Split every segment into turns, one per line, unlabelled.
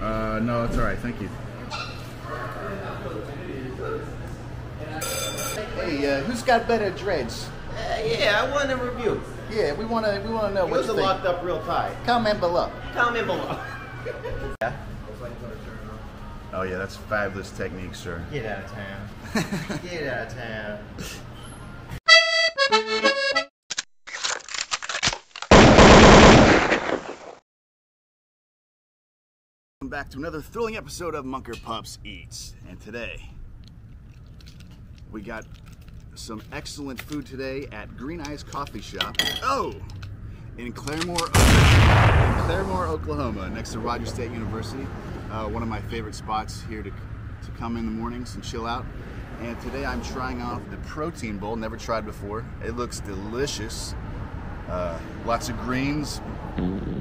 Uh, no, it's all right. Thank you.
Hey, uh, who's got better dreads?
Uh, yeah, I want a review.
Yeah, we want to we want to know what
Yours
you think.
locked up real tight.
Comment below.
Comment below.
Oh yeah, that's fabulous technique, sir.
Get out of town. Get out of town.
Back to another thrilling episode of Monkerpups Eats. And today, we got some excellent food today at Green Eyes Coffee Shop. Oh! In Claremore, in Claremore, Oklahoma, next to Rogers State University. Uh, one of my favorite spots here to, to come in the mornings and chill out. And today I'm trying off the protein bowl, never tried before. It looks delicious. Uh, lots of greens,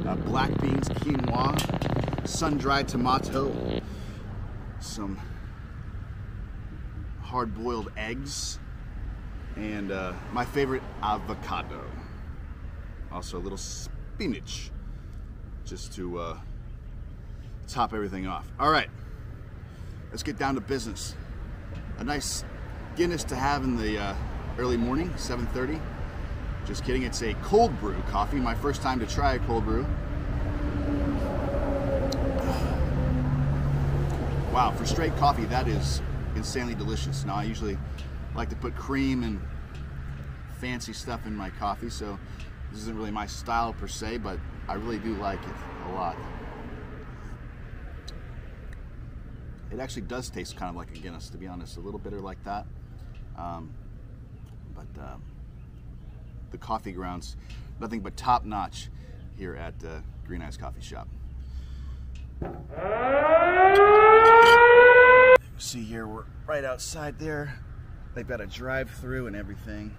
uh, black beans, quinoa, sun-dried tomato, some hard-boiled eggs, and uh, my favorite avocado. Also a little spinach, just to uh, top everything off. All right, let's get down to business. A nice Guinness to have in the uh, early morning, 7:30. Just kidding, it's a cold brew coffee. My first time to try a cold brew. Wow, for straight coffee, that is insanely delicious. Now, I usually like to put cream and fancy stuff in my coffee, so this isn't really my style per se, but I really do like it a lot. It actually does taste kind of like a Guinness, to be honest, a little bitter like that. Um, but um, the coffee grounds, nothing but top notch here at uh, Green Eyes Coffee Shop. See here, we're right outside there. They've got a drive-through and everything.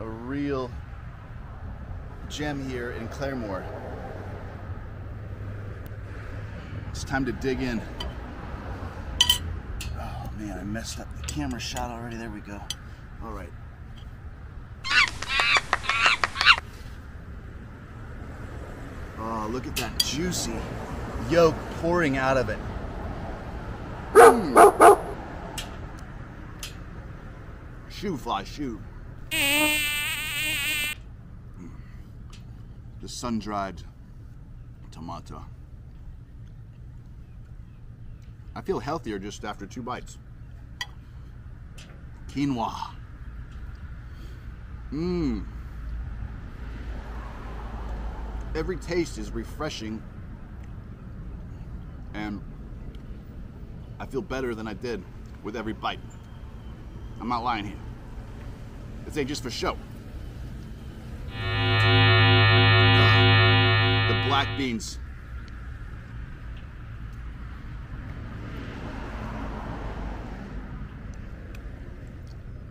A real gem here in Claremore. It's time to dig in. Oh man, I messed up the camera shot already. There we go. All right. Oh, look at that juicy yolk pouring out of it. Mm. Shoe fly, shoe. Mm. The sun-dried tomato. I feel healthier just after two bites. Quinoa. Mmm. Every taste is refreshing and I feel better than I did with every bite. I'm not lying here. This ain't just for show. The black beans.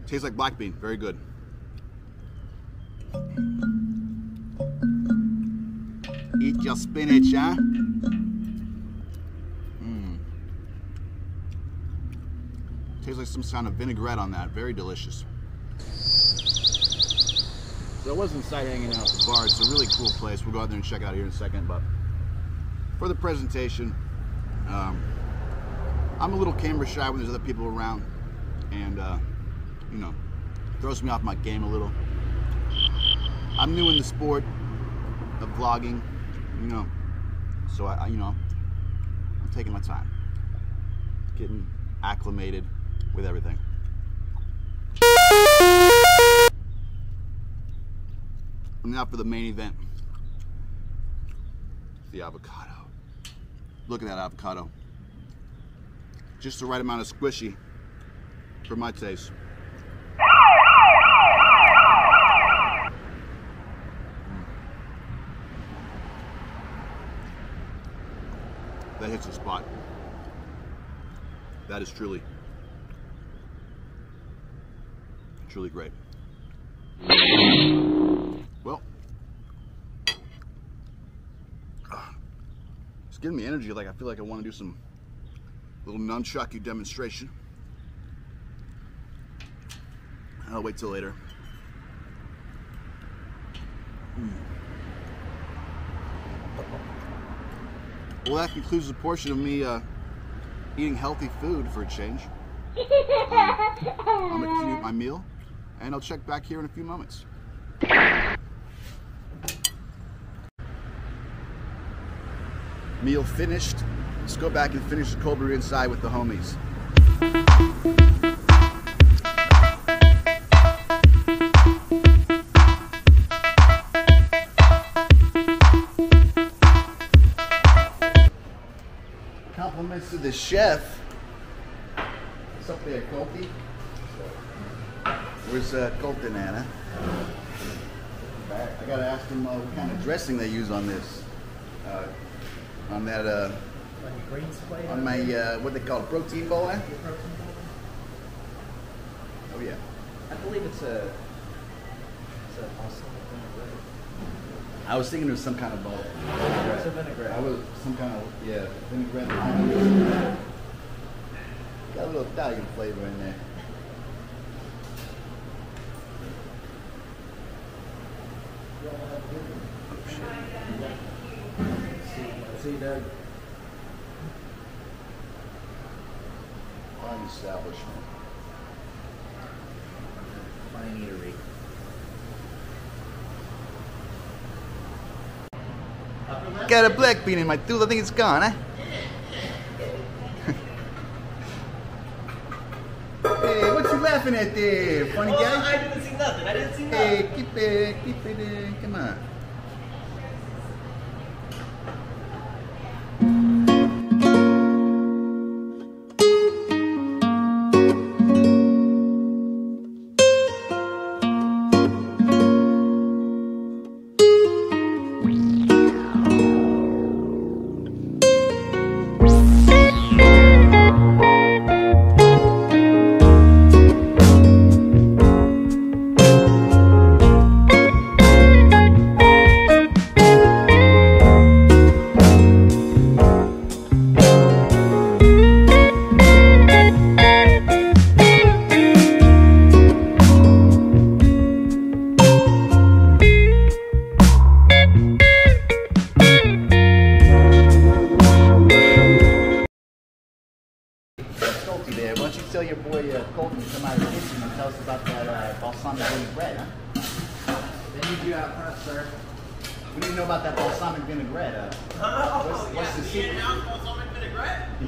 Tastes like black bean. Very good. Eat your spinach, huh? Mm. Tastes like some kind of vinaigrette on that. Very delicious. So I was inside hanging out at the bar. It's a really cool place. We'll go out there and check out here in a second. But for the presentation, um, I'm a little camera shy when there's other people around. And, uh, you know, throws me off my game a little. I'm new in the sport of vlogging, you know, so I, you know, I'm taking my time, getting acclimated with everything. Now for the main event, the avocado. Look at that avocado. Just the right amount of squishy for my taste. That hits the spot. That is truly, truly great. Well, it's giving me energy. Like I feel like I want to do some little nunchucky demonstration. I'll wait till later. Mm. Well, that concludes the portion of me uh, eating healthy food for a change. Um, I'm gonna continue my meal, and I'll check back here in a few moments. Meal finished. Let's go back and finish the cold brew inside with the homies. Compliments to the chef. What's up there, Colty? Where's uh, Colton, Anna? I gotta ask him uh, what kind of dressing they use on this. Uh, on that, uh, on my, uh, what they call it, protein bowl, eh? Oh, yeah.
I believe it's a. It's a.
I was thinking it was some kind of bowl.
It's a vinaigrette.
I was some kind of, yeah, vinaigrette. Got a little Italian flavor in there. Got a black bean in my tooth. I think it's gone, eh? hey, what you laughing at there, funny
Well,
guy?
I didn't see nothing. I didn't see nothing.
Hey, keep it, keep it, uh, come on. Why you tell your boy uh, Colton to come out of the kitchen and tell us about that uh, balsamic vinaigrette, huh?
They need you out front, sir.
We need to know about that balsamic vinaigrette. Uh, what's, what's the secret?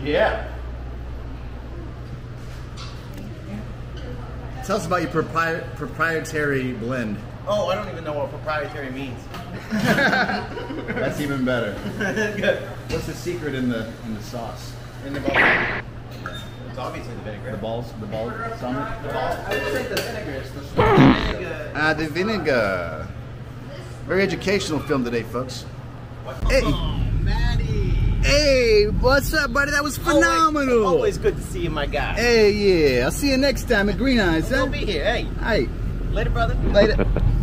Yeah. Tell us about your propri- proprietary blend.
Oh, I don't even know what proprietary means.
That's even better.
Good.
What's the secret in the in the sauce?
In the bowl. It's obviously the vinaigrette.
The balls, the ball, summit.
The ball.
I would say the vinegar is the strongest.
Ah, the vinegar. Very educational film today, folks. Hey,
Oh, Maddie.
hey, what's up, buddy? That was phenomenal.
Always, always good to see you, my guy.
Hey, yeah. I'll see you next time at Green Eyes. Huh?
We'll be here. Hey,
Hey,
later, brother.
later.